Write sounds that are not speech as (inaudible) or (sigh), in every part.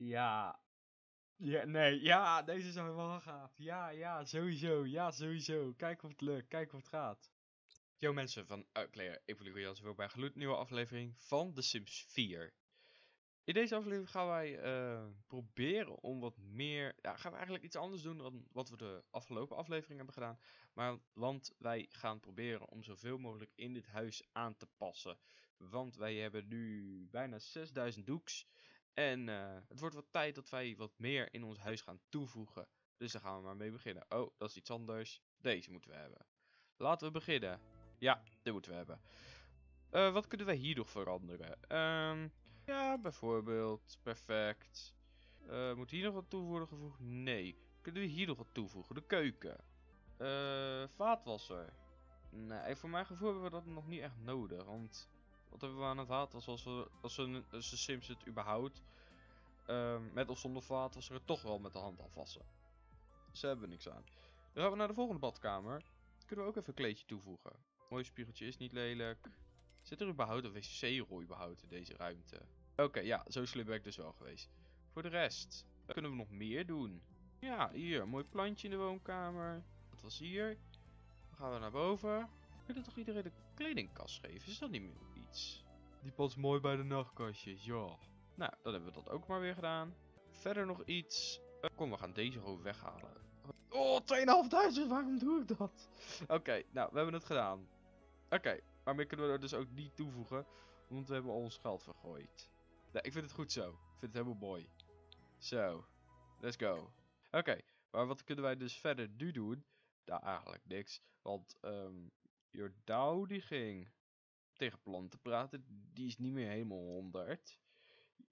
Ja. Ja, nee, ja, deze zou wel gaaf. Ja, ja, sowieso. Ja, sowieso. Kijk of het lukt. Kijk of het gaat. Yo mensen van Outlayer, ik wil jullie weer bij een gloednieuwe aflevering van The Sims 4. In deze aflevering gaan wij eh, proberen om wat meer, ja, gaan we eigenlijk iets anders doen dan wat we de afgelopen aflevering hebben gedaan. Maar, want wij gaan proberen om zoveel mogelijk in dit huis aan te passen. Want wij hebben nu bijna 6000 doeks. En eh, het wordt wat tijd dat wij wat meer in ons huis gaan toevoegen. Dus daar gaan we maar mee beginnen. Oh, dat is iets anders. Deze moeten we hebben. Laten we beginnen. Ja, dit moeten we hebben. Eh, wat kunnen wij hier nog veranderen? Ehm, ja, bijvoorbeeld. Perfect. Uh, moet hier nog wat toevoegen gevoegd? Nee. Kunnen we hier nog wat toevoegen? De keuken. Vaatwasser. Nee, voor mijn gevoel hebben we dat nog niet echt nodig. Want wat hebben we aan het vaatwasser als, we, als, we, als de Sims het überhaupt um, met of zonder vaatwasser het toch wel met de hand afwassen. Dus daar hebben we niks aan. Dan gaan we naar de volgende badkamer. Kunnen we ook even een kleedje toevoegen. Mooi spiegeltje is niet lelijk. Zit er überhaupt een wc-rol überhaupt in deze ruimte? Oké, ja, zo slim ben dus wel geweest. Voor de rest, kunnen we nog meer doen? Ja, hier, mooi plantje in de woonkamer. Dat was hier. Dan gaan we naar boven. We kunnen toch iedereen de kledingkast geven? Is dat niet meer Die past mooi bij de nachtkastjes, ja. Nou, dan hebben we dat ook maar weer gedaan. Verder nog iets. Uh, kom, we gaan deze gewoon weghalen. Oh, 2.500, waarom doe ik dat? Oké, nou, we hebben het gedaan. Oké, maar meer kunnen we er dus ook niet toevoegen. Want we hebben al ons geld vergooid. Nee, ik vind het goed zo. Ik vind het helemaal mooi. Zo, let's go. Oké, maar wat kunnen wij dus verder nu doen? Nou, eigenlijk niks. Want, um, Jordao die ging tegen planten praten. Die is niet meer helemaal 100.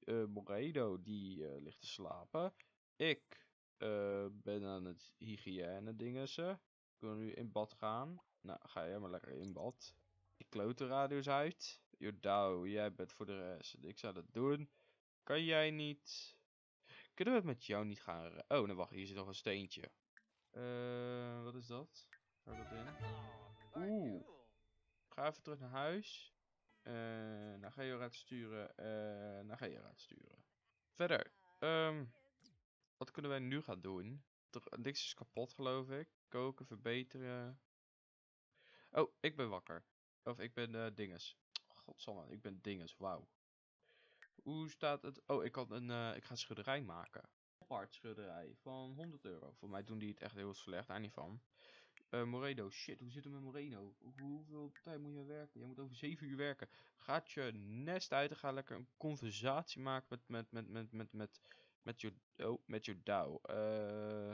Uh, Moredo die uh, ligt te slapen. Ik uh, ben aan het hygiëne dingen. Ik wil nu in bad gaan. Nou, ga jij maar lekker in bad. Ik kloot de radio's uit. Jordao, jij bent voor de rest. Ik zou dat doen. Kan jij niet... Kunnen we het met jou niet gaan... Oh, nou wacht, hier zit nog een steentje. Wat is dat? Hou dat in. Oeh. Ga even terug naar huis. Uh, je eruit sturen. En uh, je eruit sturen. Verder. Um, wat kunnen wij nu gaan doen? Niks is kapot geloof ik. Koken, verbeteren. Oh, ik ben wakker. Of ik ben uh, dinges. Godsamme, ik ben dinges. Wauw. Hoe staat het? Oh, ik, kan een, ik ga een maken. Apart schudderij van 100 euro. Voor mij doen die het echt heel slecht. Daar niet van. Uh, Moreno, shit, hoe zit het met Moreno? Hoeveel tijd moet je werken? Je moet over 7 uur werken. Gaat je nest uit en ga lekker een conversatie maken met, met, met, met, met, met, met je, oh, met douw. Uh,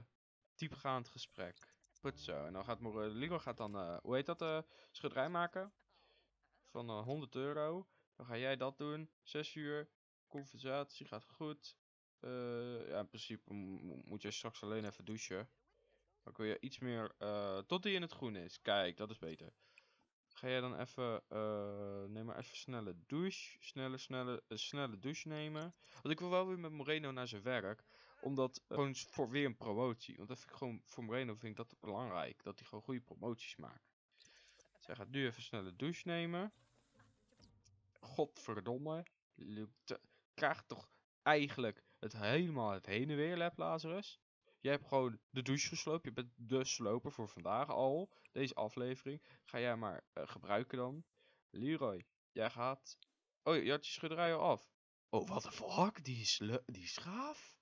diepgaand gesprek. Goed zo. En dan gaat Moreno, gaat dan, uh, hoe heet dat, schudderij maken? Van 100 euro. Dan ga jij dat doen. 6 uur. Conversatie gaat goed. ja, in principe moet je straks alleen even douchen. Dan kun je iets meer, uh, tot die in het groen is. Kijk, dat is beter. Ga jij dan even, uh, neem maar even snelle douche. Snelle, snelle, uh, snelle douche nemen. Want ik wil wel weer met Moreno naar zijn werk. Omdat, gewoon voor weer een promotie. Want dat vind ik gewoon, voor Moreno vind ik dat belangrijk. Dat hij gewoon goede promoties maakt. Zij gaat nu even snelle douche nemen. Godverdomme. Krijgt toch eigenlijk het helemaal het heen en weer, Lab Lazarus. Je hebt gewoon de douche gesloopt. Je bent de sloper voor vandaag al. Deze aflevering. Ga jij maar uh, gebruiken dan. Leroy, jij gaat... Oh, je had je schudderij al af. Oh, wat een fuck. Die is, die is gaaf.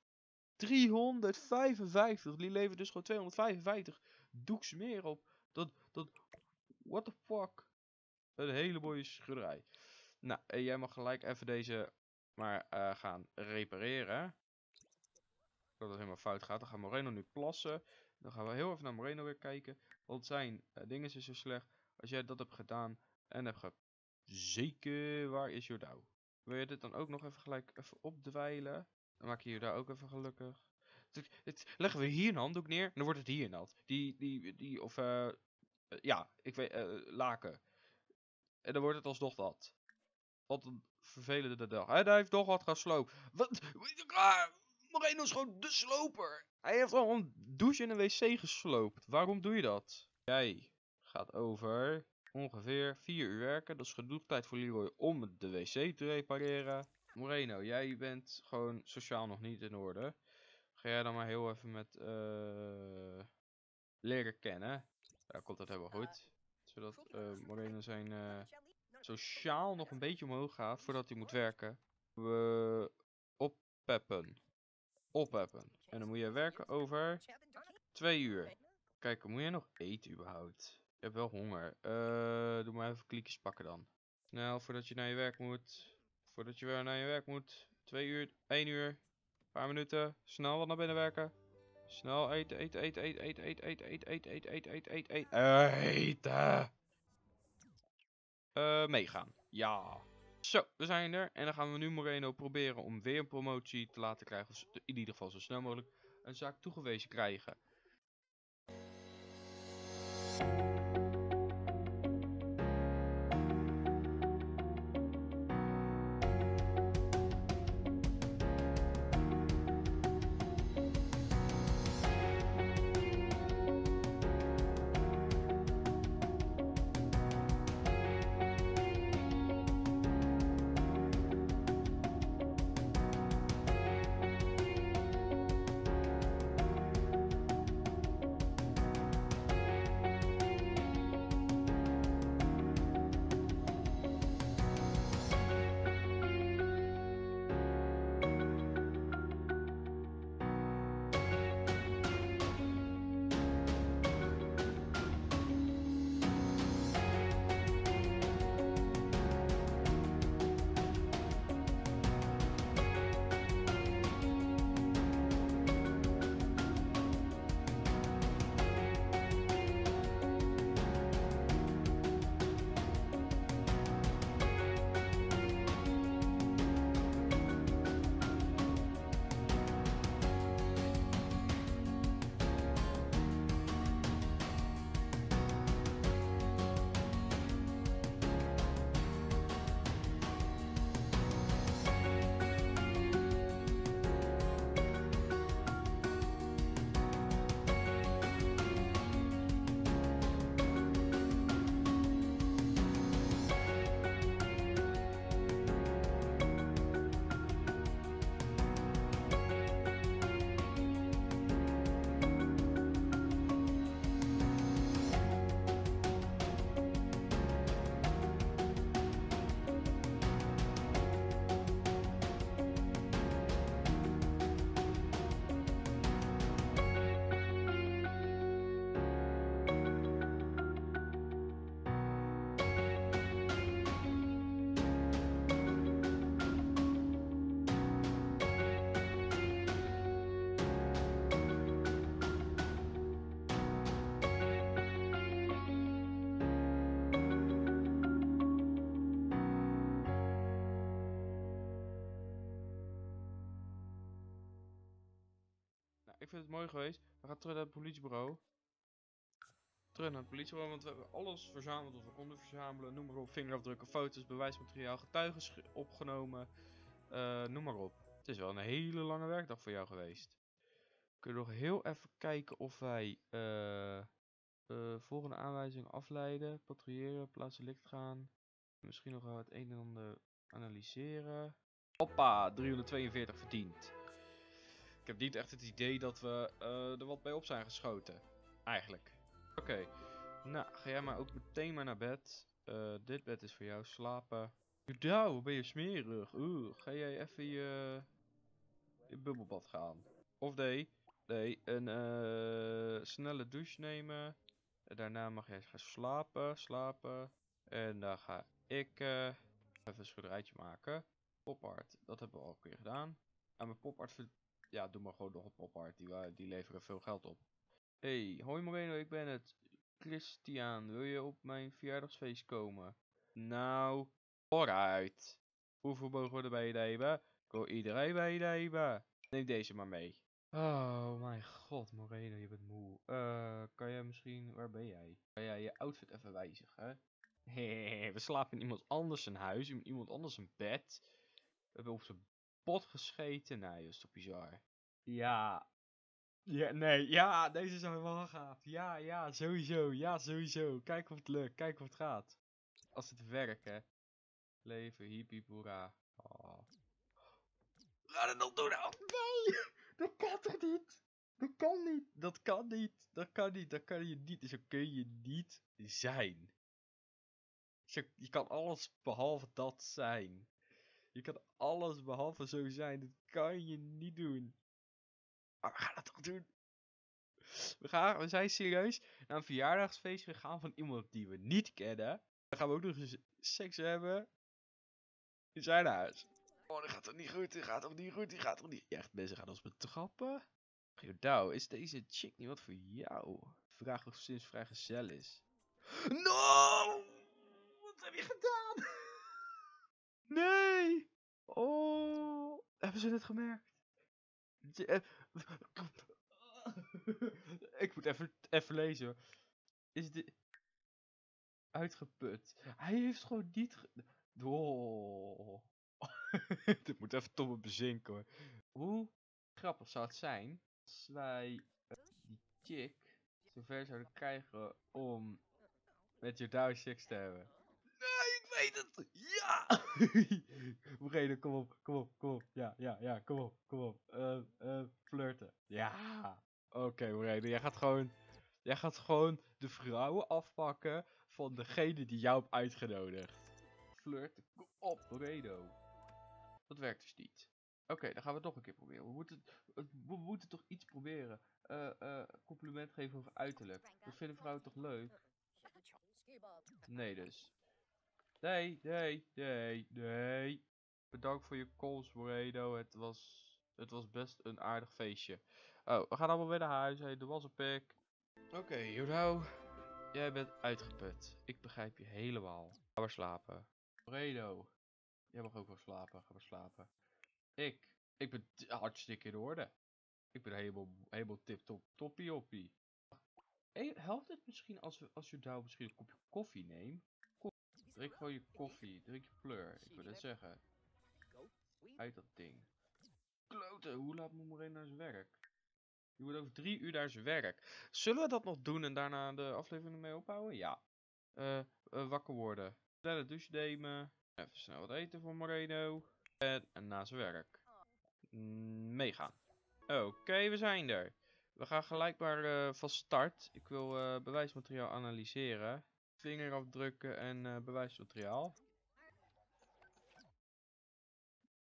355. Die levert dus gewoon 255 doeks meer op. Dat, dat... What the fuck. Een hele mooie schudderij. Nou, en jij mag gelijk even deze maar uh, gaan repareren dat het helemaal fout gaat. Dan gaat Moreno nu plassen. Dan gaan we heel even naar Moreno weer kijken. Want zijn uh, ding is zo slecht. Als jij dat hebt gedaan en hebt ge... Zeker, waar is Jordao? Wil je dit dan ook nog even gelijk even opdwijlen? Dan maak je Jordao ook even gelukkig. Leggen we hier een handdoek neer dan wordt het hier nat. Die, die, die, of uh, ja, ik weet, uh, laken. En dan wordt het alsnog dat. Wat een vervelende dag. Hij heeft toch wat gesloopt. Wat? Moreno is gewoon de sloper. Hij heeft al een douche en een wc gesloopt. Waarom doe je dat? Jij gaat over ongeveer 4 uur werken. Dat is genoeg tijd voor Leroy om de wc te repareren. Moreno, jij bent gewoon sociaal nog niet in orde. Ga jij dan maar heel even met eh leren kennen. Ja, komt dat helemaal goed. Zodat eh Moreno zijn eh, sociaal nog een beetje omhoog gaat voordat hij moet werken. We oppeppen. Oppeppen. En dan moet je werken over twee uur. Kijk, moet je nog eten überhaupt? Je hebt wel honger. Eh, doe maar even klikjes pakken dan. Snel, voordat je naar je werk moet. Voordat je weer naar je werk moet. Twee uur, één uur. Een paar minuten. Snel wat naar binnen werken. Snel eten, eten, eten, eten, eten, eten, eten, eten, eten, eten, eten, eten, eten, eten. Eten! Eh, meegaan. Ja. Zo, we zijn er. En dan gaan we nu Moreno proberen om weer een promotie te laten krijgen. Of in ieder geval zo snel mogelijk een zaak toegewezen krijgen. Mooi geweest. We gaan terug naar het politiebureau. Terug naar het politiebureau, want we hebben alles verzameld wat we konden verzamelen. Noem maar op, vingerafdrukken, foto's, bewijsmateriaal, getuigen opgenomen. eh, noem maar op. Het is wel een hele lange werkdag voor jou geweest. We kunnen nog heel even kijken of wij eh, volgende aanwijzing afleiden, patrouilleren, plaatsen licht gaan. Misschien nog het een en ander analyseren. Hoppa, 342 verdiend. Ik heb niet echt het idee dat we eh, er wat bij op zijn geschoten. Eigenlijk. Oké. Nou, ga jij maar ook meteen maar naar bed. Eh, dit bed is voor jou. Slapen. Wat ben je smerig. Oeh, ga jij even je, je bubbelbad gaan. Of nee, nee, een eh, snelle douche nemen. En daarna mag jij gaan slapen, slapen. En dan ga ik even een schilderijtje maken. Popart, dat hebben we al een keer gedaan. Aan mijn popart ja, doe maar gewoon nog een. Die, wa- die leveren veel geld op. Hey, hoi Moreno, ik ben het. Christian, wil je op mijn verjaardagsfeest komen? Nou, vooruit. Hoeveel mogen we erbij nemen? Ik wil iedereen meenemen. Neem deze maar mee. Oh mijn god, Moreno, je bent moe. Eh, kan jij misschien, waar ben jij? Kan jij je outfit even wijzigen? we slapen in iemand anders zijn huis, in iemand anders een bed. We hebben op zijn pot gescheten. Nee, dat is toch bizar. Ja. Ja, nee, ja, deze is wel gaaf. Ja, ja, sowieso. Ja, sowieso. Kijk of het lukt, kijk of het gaat. Als het werkt, hè. Leven, hippie, boera. Oh. We gaan het nog doen. Oh, nee! Dat kan toch niet? Dat kan niet. Dat kan niet. Dat kan niet. Dat kan je niet. Zo kun je niet zijn. Zo, je kan alles behalve dat zijn. Je kan alles behalve zo zijn. Dat kan je niet doen. Maar we gaan het toch doen. We, gaan, we zijn serieus naar een verjaardagsfeestje gegaan van iemand die we niet kennen. Dan gaan we ook nog eens seks hebben. In zijn huis. Oh, dat gaat toch niet goed, dat gaat toch niet goed, die gaat toch niet... Ja, echt, mensen gaan ons betrappen. Jodau, is deze chick niet wat voor jou? Vraag of sinds vrijgezel is. No! Wat heb je gedaan? Nee! Oh, hebben ze dit gemerkt? Je- eh, (laughs) Ik moet even, even lezen. Is dit... Uitgeput. Hij heeft gewoon niet... ge- Oh. (laughs) Dit moet even tot me bezinken hoor. Hoe grappig zou het zijn als wij eh, die chick zover zouden krijgen om met Jordao seks te hebben? Nee, weet het! Ja! (laughs) Kom op, kom op, kom op. Ja, ja, ja, kom op, kom op. Eh, eh, flirten. Ja! Oké, Brede, jij gaat gewoon... Jij gaat gewoon de vrouwen afpakken van degene die jou heeft uitgenodigd. Flirten, kom op, Bredo. Dat werkt dus niet. Oké, dan gaan we het nog een keer proberen. We moeten, het- we moeten toch iets proberen. Eh, eh, compliment geven over uiterlijk. Dat vinden vrouwen toch leuk? Nee dus. Nee, nee, nee, nee. Bedankt voor je komst, Moreno. Het was, het was best een aardig feestje. Oh, we gaan allemaal weer naar huis. Hey, de was een pik. Oké, Jodau. Jij bent uitgeput. Ik begrijp je helemaal. Ga maar slapen. Moreno. Jij mag ook wel slapen. Ga maar slapen. Ik. Ik ben hartstikke in orde. Ik ben helemaal, helemaal tip-top toppie oppie. Hey, helpt het misschien als, we, als Jodau misschien een kopje koffie neemt? Drink gewoon je koffie. Drink je pleur. Ik wil het zeggen. Uit dat ding. Kloten, hoe laat moet Moreno naar zijn werk? Je moet over drie uur naar zijn werk. Zullen we dat nog doen en daarna de aflevering mee ophouden? Ja. Eh, eh, wakker worden. Snelle douche nemen. Even snel wat eten voor Moreno. En, en na zijn werk. Mm, meegaan. Oké, we zijn er. We gaan gelijk maar eh, van start. Ik wil bewijsmateriaal analyseren. Vingerafdrukken en eh, bewijsmateriaal.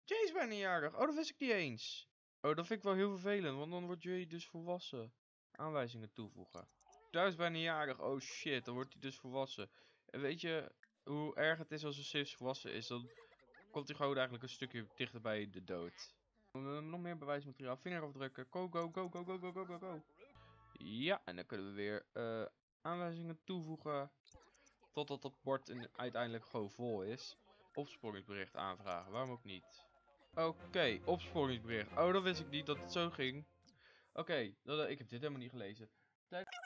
Jay is bijna jarig. Oh, dat wist ik niet eens. Oh, dat vind ik wel heel vervelend, want dan wordt Jay dus volwassen. Aanwijzingen toevoegen. Daar is bijna jarig. Oh shit, dan wordt hij dus volwassen. En weet je hoe erg het is als een Sims volwassen is? Dan komt hij gewoon eigenlijk een stukje dichter bij de dood. Hebben nog meer bewijsmateriaal. Vingerafdrukken. Go, go, go, go, go, go, go, go, go. Ja, en dan kunnen we weer eh, aanwijzingen toevoegen. Totdat het bord in- uiteindelijk gewoon vol is. Opsporingsbericht aanvragen. Waarom ook niet? Oké, opsporingsbericht. Oh, dat wist ik niet dat het zo ging. Oké, ik heb dit helemaal niet gelezen. Tijd-.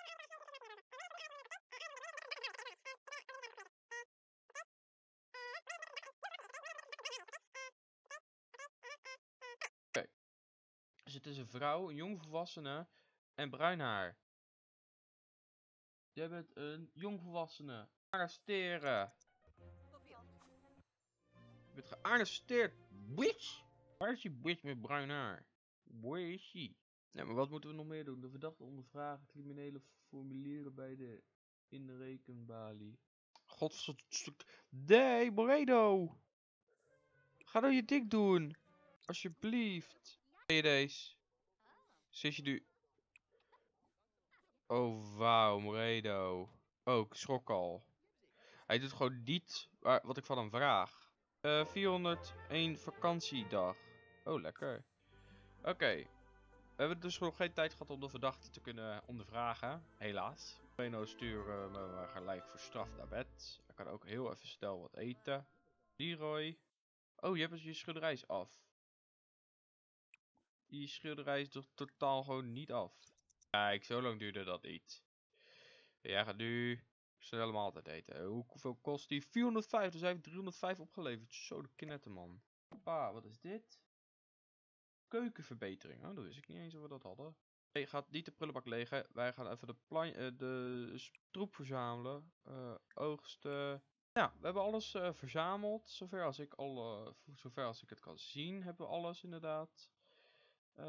Dus het is een vrouw, een jongvolwassene en bruin haar. Jij bent een jongvolwassene. Arresteren. Je bent gearresteerd, bitch! Waar is die bitch met bruin haar? Where is? Nee, maar wat moeten we nog meer doen? De verdachte ondervragen, criminele formulieren bij de inrekenbalie. Godstuk. Nee, Moreno! Ga nou je dik doen! Alsjeblieft. Je deze? Zit je nu... Oh, wauw, Moreno. Oh, ik schrok al. Hij doet gewoon niet wat ik van hem vraag. Eh 401 vakantiedag. Oh, lekker. Oké. We hebben dus nog geen tijd gehad om de verdachte te kunnen ondervragen. Helaas. Moreno sturen maar gelijk voor straf naar bed. Hij kan ook heel even snel wat eten. Leroy. Oh, je hebt dus je schilderij af. Die schilderij is toch totaal gewoon niet af. Kijk, zo lang duurde dat niet. Jij gaat nu snel maaltijd eten. Hoe- Hoeveel kost die? 405, dus heeft 305 opgeleverd. Zo, de kinetterman. Hoppa, wat is dit? Keukenverbetering. Oh, dat wist ik niet eens of we dat hadden. Nee, gaat niet de prullenbak legen. Wij gaan even de, eh, de troep verzamelen. Eh, oogsten. Ja, we hebben alles eh, verzameld. Zover als ik al, eh, zover als ik het kan zien, hebben we alles inderdaad. Eh,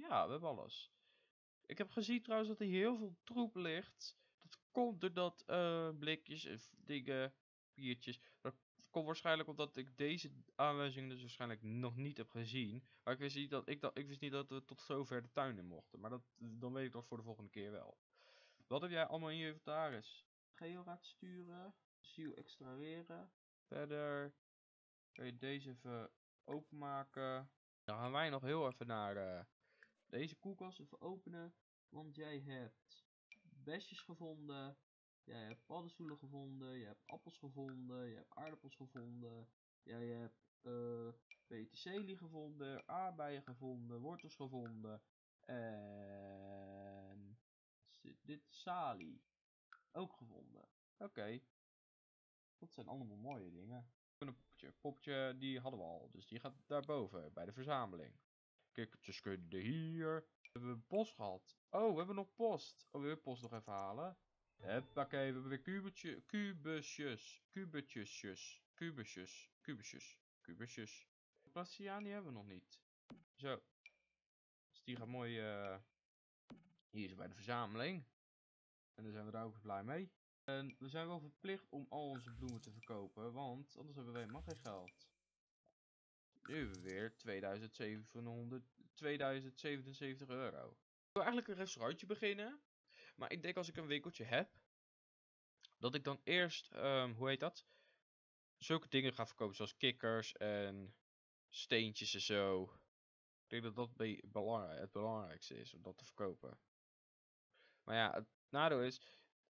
ja, we hebben alles. Ik heb gezien trouwens dat er heel veel troep ligt. Dat komt doordat eh, blikjes en dingen, biertjes. Dat komt waarschijnlijk omdat ik deze aanwijzing dus waarschijnlijk nog niet heb gezien. Maar ik wist niet dat, ik, dat, ik wist niet dat we tot zover de tuin in mochten. Maar dat, dan weet ik dat voor de volgende keer wel. Wat heb jij allemaal in je inventaris? Georaad sturen. Ziel extraheren. Verder kun je deze even openmaken. Dan gaan wij nog heel even naar eh, deze koelkast even openen. Want jij hebt besjes gevonden. Jij hebt paddenstoelen gevonden. Je hebt appels gevonden. Je hebt aardappels gevonden. Jij hebt peterselie gevonden. Aardbeien gevonden. Wortels gevonden. En dit salie ook gevonden. Oké. Dat zijn allemaal mooie dingen. Een poppetje. Poppetje, die hadden we al. Dus die gaat daarboven, bij de verzameling. Kikkertjes kunnen hier. We hebben post gehad. Oh, we hebben nog post. Oh, we willen post nog even halen. Huppakee, we hebben weer kubetje, kubusjes. Kubetjesjes. Kubusjes. Kubusjes. Kubusjes. Plastiani hebben we nog niet. Zo. Dus die gaat mooi... eh hier is bij de verzameling. En daar zijn we daar ook blij mee. En we zijn wel verplicht om al onze bloemen te verkopen, want anders hebben we helemaal geen geld. Nu hebben we weer 2700, 2077 euro. Ik wil eigenlijk een restaurantje beginnen. Maar ik denk als ik een winkeltje heb, dat ik dan eerst, ehm, hoe heet dat? Zulke dingen ga verkopen zoals kikkers en steentjes en zo. Ik denk dat dat het belangrijkste is om dat te verkopen. Maar ja, het nadeel is,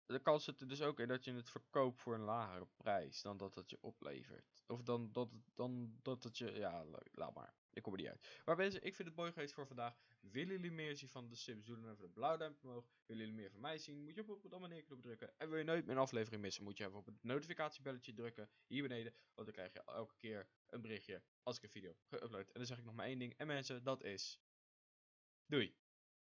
de kans zit er dus ook in dat je het verkoopt voor een lagere prijs dan dat het je oplevert. Of dan dat dan dat het je, ja, la- laat maar. Ik kom er niet uit. Maar mensen, ik vind het mooi geweest voor vandaag. Willen jullie meer zien van de Sims? Doe dan even de blauwe duimpje omhoog. Willen jullie meer van mij zien? Moet je op, het abonneerknop drukken. En wil je nooit een aflevering missen? Moet je even op het notificatiebelletje drukken. Hier beneden. Want dan krijg je elke keer een berichtje als ik een video geüpload. En dan zeg ik nog maar één ding. En mensen, dat is... Doei!